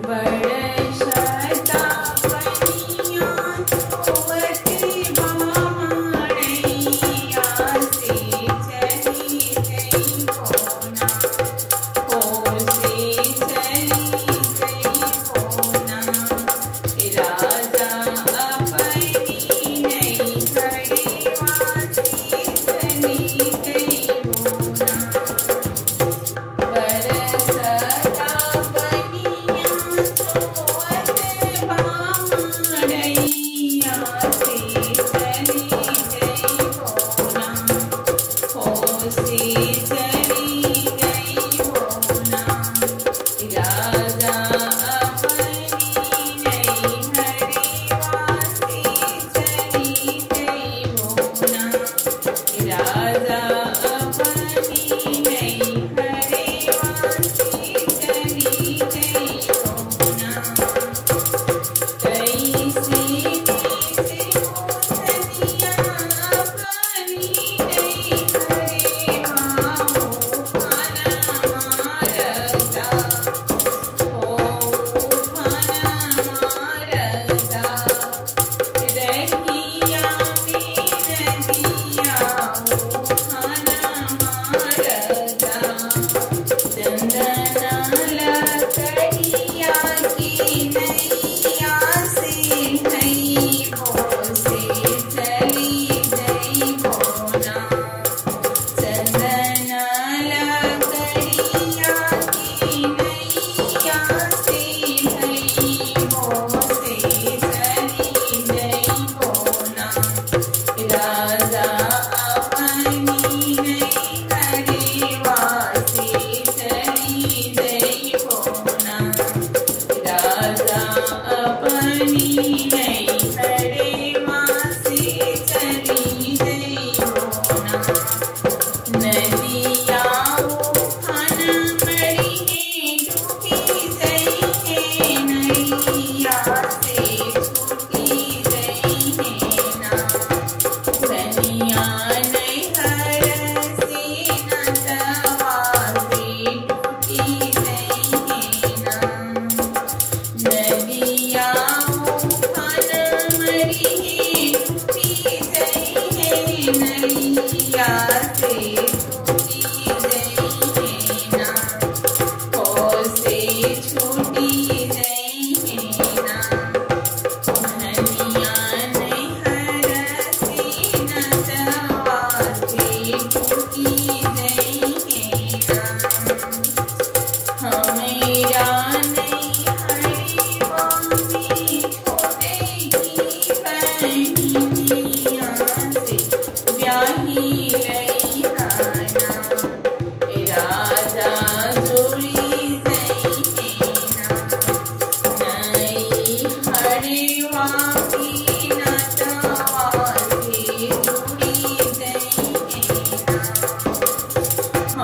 But.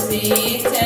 see.